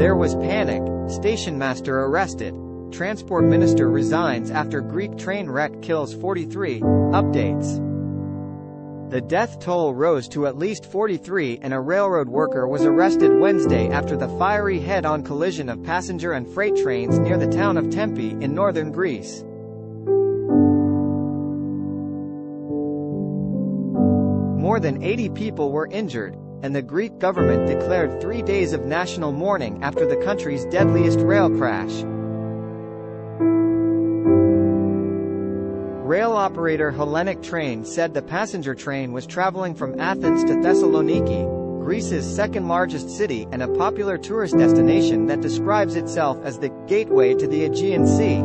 There was panic, station master arrested. Transport minister resigns after Greek train wreck kills 43. Updates. The death toll rose to at least 43 and a railroad worker was arrested Wednesday after the fiery head-on collision of passenger and freight trains near the town of Tempe in northern Greece. More than 80 people were injured, and the Greek government declared three days of national mourning after the country's deadliest rail crash. Rail operator Hellenic Train said the passenger train was traveling from Athens to Thessaloniki, Greece's second-largest city and a popular tourist destination that describes itself as the gateway to the Aegean Sea.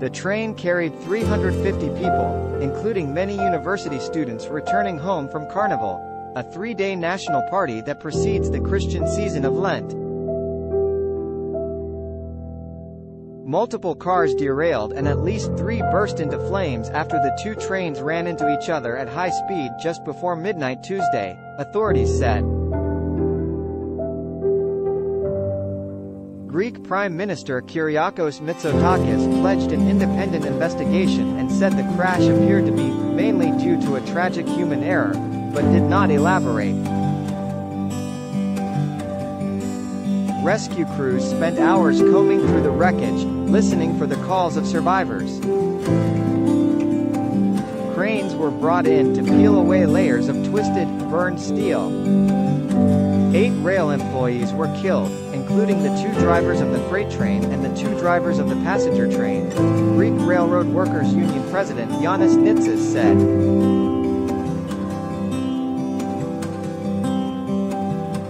The train carried 350 people, including many university students returning home from Carnival, a three-day national party that precedes the Christian season of Lent. Multiple cars derailed and at least three burst into flames after the two trains ran into each other at high speed just before midnight Tuesday, authorities said. Greek Prime Minister Kyriakos Mitsotakis pledged an independent investigation and said the crash appeared to be mainly due to a tragic human error, but did not elaborate. Rescue crews spent hours combing through the wreckage, listening for the calls of survivors. Cranes were brought in to peel away layers of twisted, burned steel. Eight rail employees were killed, including the two drivers of the freight train and the two drivers of the passenger train, Greek Railroad Workers Union President Yannis Nitsas said.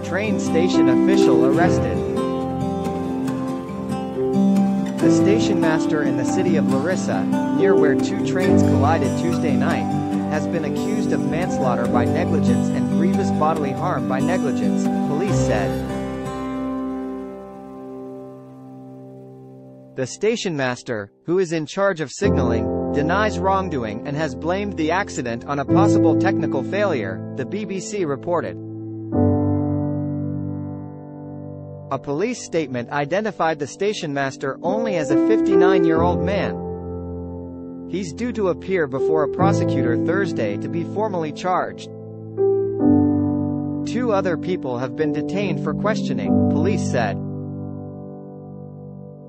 Train station official arrested. The station master in the city of Larissa, near where two trains collided Tuesday night, has been accused of manslaughter by negligence and grievous bodily harm by negligence, police said. The station master, who is in charge of signaling, denies wrongdoing and has blamed the accident on a possible technical failure, the BBC reported. A police statement identified the station master only as a 59-year-old man. He's due to appear before a prosecutor Thursday to be formally charged. Two other people have been detained for questioning, police said.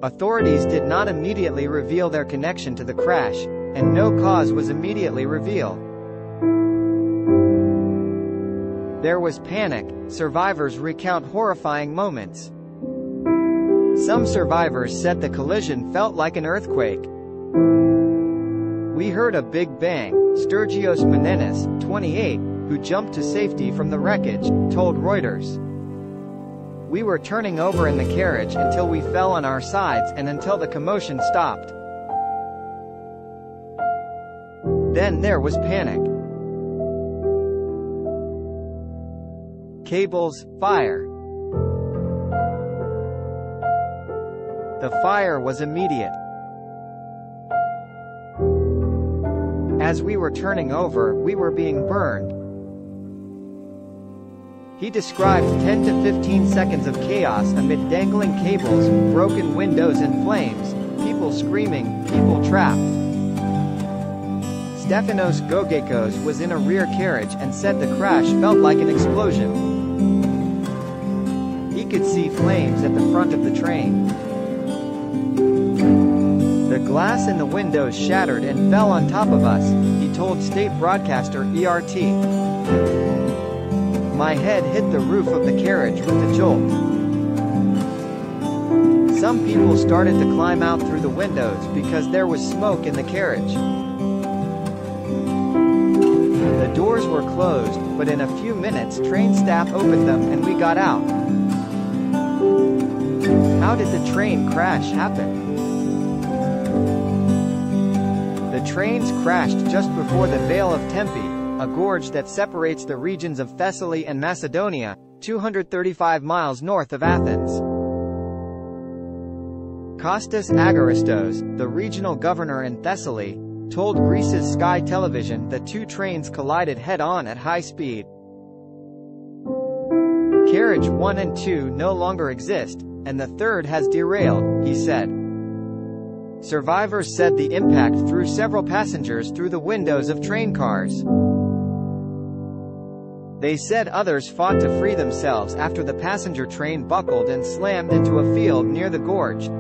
Authorities did not immediately reveal their connection to the crash, and no cause was immediately revealed. There was panic, survivors recount horrifying moments. Some survivors said the collision felt like an earthquake. We heard a big bang, Stergios Minenis, 28, who jumped to safety from the wreckage, told Reuters. We were turning over in the carriage until we fell on our sides and until the commotion stopped. Then there was panic. Cables, fire. The fire was immediate. As we were turning over, we were being burned. He described 10 to 15 seconds of chaos amid dangling cables, broken windows and flames, people screaming, people trapped. Stefanos Gogakos was in a rear carriage and said the crash felt like an explosion He could see flames at the front of the train. The glass in the windows shattered and fell on top of us, he told state broadcaster ERT. My head hit the roof of the carriage with a jolt. Some people started to climb out through the windows because there was smoke in the carriage. The doors were closed, but in a few minutes train staff opened them and we got out. How did the train crash happen? The trains crashed just before the Vale of Tempe, a gorge that separates the regions of Thessaly and Macedonia, 235 miles north of Athens. Kostas Agorastos, the regional governor in Thessaly, told Greece's Skai Television that two trains collided head-on at high speed. Carriage 1 and 2 no longer exist, and the third has derailed, he said. Survivors said the impact threw several passengers through the windows of train cars. They said others fought to free themselves after the passenger train buckled and slammed into a field near the gorge.